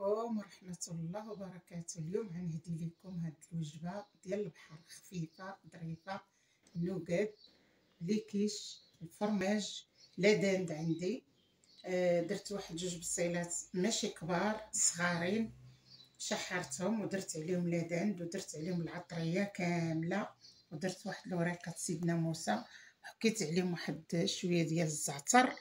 عليكم ورحمة الله وبركاته. اليوم غنهدي لكم هاد الوجبة ديال البحر خفيفة ظريفة نوغات les quiches ال fromage la dinde عندي. آه درت واحد جوج بصيلات ماشي كبار صغارين شحرتهم ودرت عليهم la dinde ودرت عليهم العطرية كاملة ودرت واحد الوريقة سيدنا موسى. حكيت عليهم واحد شوية ديال الزعتر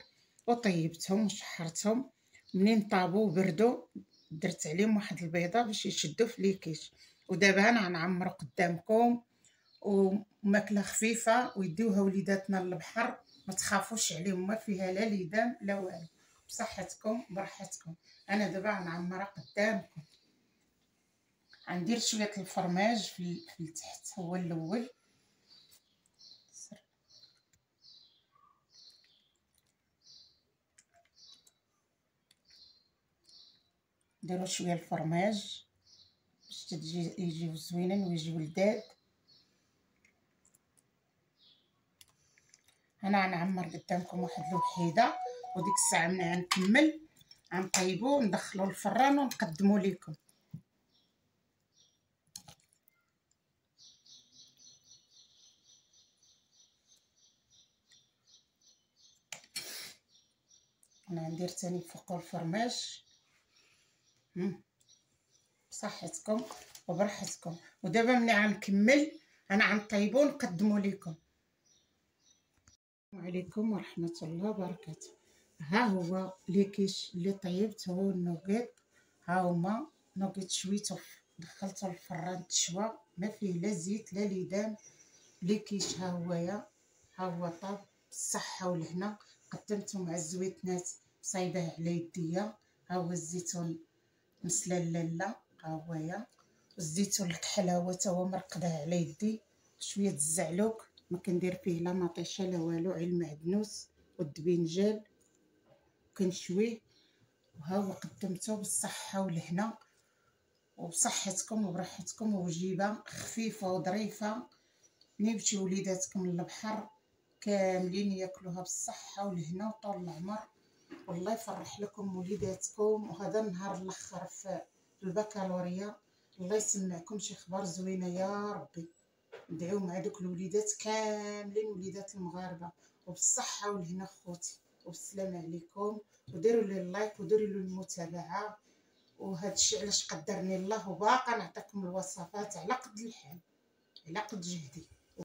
وطيبتهم وشحرتهم منين طابو وبردوا درت عليهم واحد البيضة باش يشدوا في ليكيش. ودابا أنا غنعمرو قدامكم وماكلة خفيفة ويديوها وليداتنا للبحر. ما تخافوش عليهم ما فيها لا ليدام لا والو. بصحتكم براحتكم. أنا دابا غنعمرها قدامكم. غندير شوية الفرماج في التحت هو الأول. نديرو شوية الفرماج باش تجي يجيو زوينين ويجيو لذاذ أنا غنعمر قدامكم واحد الوحيدة وديك الساعة ملي غنكمل غنطيبو وندخلو الفران ونقدمو لكم أنا غندير تاني فوق الفرماج. بصحتكم وبراحتكم ودابا ملي غنكمل أنا غنطيبو ونقدمو لكم السلام عليكم ورحمة الله وبركاته. ها هو ليكيش اللي طيبت هو النوغيت ها هما نوغيت شويتو دخلته الفران تشوى ما فيه لا زيت لا ليدان. ليكيش ها هويا ها هو طاب. بالصحه والهنا قدمته مع الزويتنات صايبه على يديا. ها هو الزيتون مسلاله ها هويا. الزيتون الكحلاوه تا هو مرقدة على يدي. شوية الزعلوك ما كندير فيه لا مطيشة لا والو عين المعدنوس والدبينجال كنشويه. وها هو قدمته بالصحة والهنا وبصحتكم وبراحتكم وجيبة خفيفة وظريفة. ملي يمشيو وليداتكم للبحر. كاملين ياكلوها بالصحة والهنا وطول العمر. والله يفرح لكم وليداتكم وهذا النهار الأخر في البكالوريا. الله يسمعكم شي أخبار زوينه يا ربي. ندعيو مع دوك الوليدات كاملين وليدات المغاربة. وبالصحة والهنا خوتي والسلام عليكم. وديروا لي اللايك وديروا لي المتابعة. وهذا الشيء علاش قدرني الله وباقا نعطيكم الوصفات على قد الحال على قد جهدي.